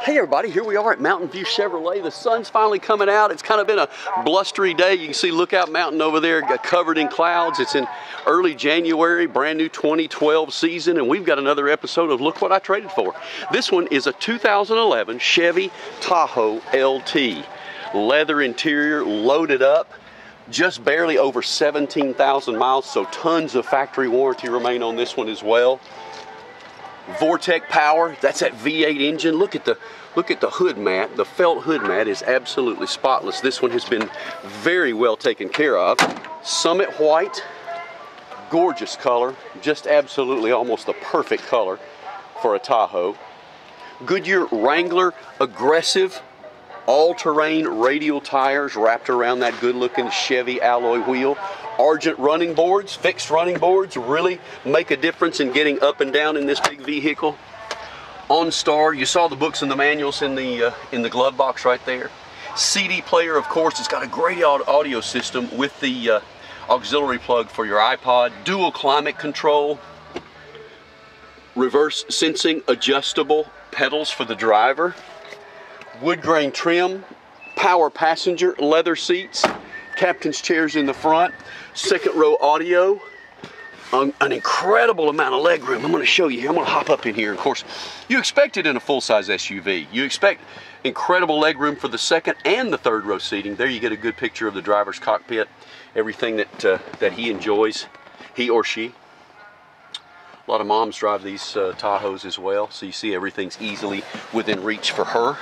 Hey everybody, here we are at Mountain View Chevrolet. The sun's finally coming out. It's kind of been a blustery day. You can see Lookout Mountain over there covered in clouds. It's in early January, brand new 2012 season, and we've got another episode of Look What I Traded For. This one is a 2011 Chevy Tahoe LT. Leather interior, loaded up, just barely over 17,000 miles, so tons of factory warranty remain on this one as well. Vortec power, that's that V8 engine. Look at the look at the hood mat. The felt hood mat is absolutely spotless. This one has been very well taken care of. Summit white, gorgeous color, just absolutely almost the perfect color for a Tahoe. Goodyear Wrangler aggressive all-terrain radial tires wrapped around that good-looking Chevy alloy wheel. Argent running boards, fixed running boards, really make a difference in getting up and down in this big vehicle. OnStar, you saw the books and the manuals in the, uh, in the glove box right there. CD player, of course, it's got a great audio system with the uh, auxiliary plug for your iPod, dual climate control, reverse sensing adjustable pedals for the driver, wood grain trim, power passenger, leather seats, captain's chairs in the front, second row audio, um, an incredible amount of leg room. I'm to show you here. I'm to hop up in here. Of course, you expect it in a full-size SUV. You expect incredible leg room for the second and the third row seating. There you get a good picture of the driver's cockpit, everything that, uh, that he enjoys, he or she. A lot of moms drive these uh, Tahoes as well, so you see everything's easily within reach for her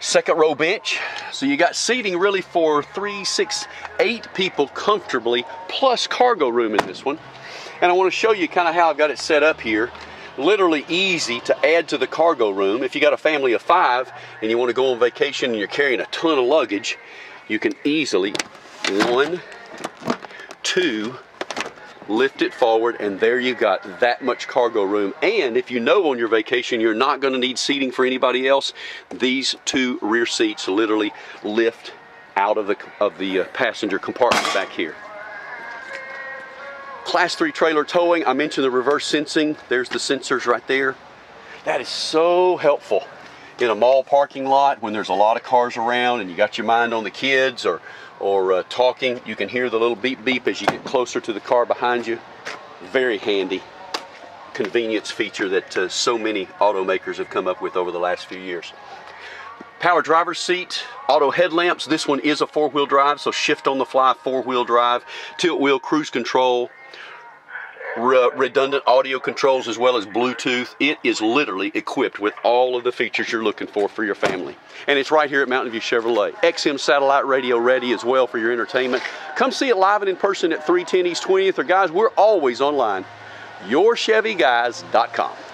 second row bench. So you got seating really for three, six, eight people comfortably, plus cargo room in this one. And I want to show you kind of how I've got it set up here. Literally easy to add to the cargo room. If you got a family of five and you want to go on vacation and you're carrying a ton of luggage, you can easily, one, two, lift it forward, and there you got that much cargo room. And if you know on your vacation you're not going to need seating for anybody else, these two rear seats literally lift out of the, of the uh, passenger compartment back here. Class 3 trailer towing, I mentioned the reverse sensing. There's the sensors right there. That is so helpful in a mall parking lot when there's a lot of cars around and you got your mind on the kids or or uh, talking. You can hear the little beep beep as you get closer to the car behind you. Very handy convenience feature that uh, so many automakers have come up with over the last few years. Power driver's seat, auto headlamps. This one is a four-wheel drive, so shift on the fly, four-wheel drive, tilt wheel cruise control, re redundant audio controls as well as Bluetooth. It is literally equipped with all of the features you're looking for for your family. And it's right here at Mountain View Chevrolet. XM satellite radio ready as well for your entertainment. Come see it live and in person at 310 East 20th or guys, we're always online. YourChevyGuys.com.